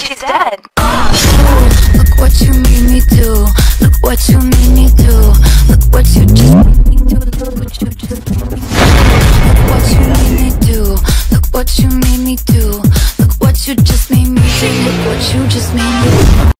she's dead. Look what you made me do. Look what you made me do. Look what you just made me do. Look what you just made me do. Look what you made me do. Look what you made me do. Look what you just made me do. Look what you just made me